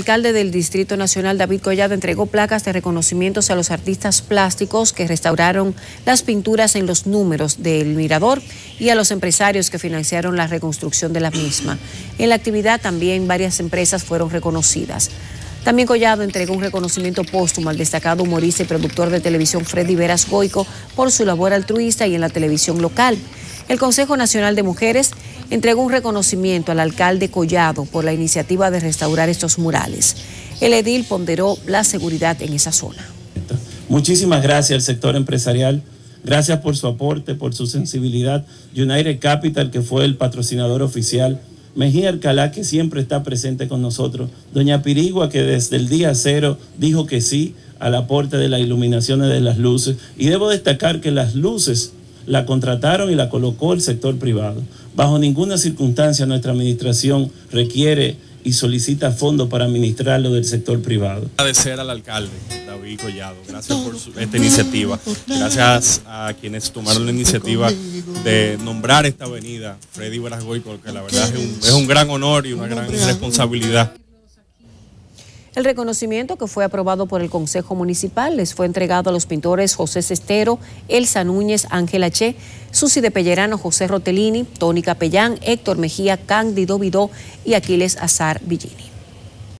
El alcalde del Distrito Nacional, David Collado, entregó placas de reconocimientos a los artistas plásticos que restauraron las pinturas en los números del Mirador y a los empresarios que financiaron la reconstrucción de la misma. En la actividad también varias empresas fueron reconocidas. También Collado entregó un reconocimiento póstumo al destacado humorista y productor de televisión Freddy Veras Goico por su labor altruista y en la televisión local. El Consejo Nacional de Mujeres entregó un reconocimiento al alcalde Collado por la iniciativa de restaurar estos murales. El edil ponderó la seguridad en esa zona. Muchísimas gracias al sector empresarial. Gracias por su aporte, por su sensibilidad. United Capital, que fue el patrocinador oficial Mejía Alcalá, que siempre está presente con nosotros, Doña Pirigua, que desde el día cero dijo que sí al aporte de las iluminaciones de las luces. Y debo destacar que las luces la contrataron y la colocó el sector privado. Bajo ninguna circunstancia nuestra administración requiere y solicita fondos para administrarlo del sector privado. Agradecer al alcalde David Collado, gracias por esta iniciativa, gracias a quienes tomaron la iniciativa de nombrar esta avenida Freddy Brasgoy, porque la verdad es un gran honor y una gran responsabilidad. El reconocimiento que fue aprobado por el Consejo Municipal les fue entregado a los pintores José Cestero, Elsa Núñez, Ángela Che, Susi de Pellerano, José Rotelini, Tony Capellán, Héctor Mejía, Cándido Vidó y Aquiles Azar Villini.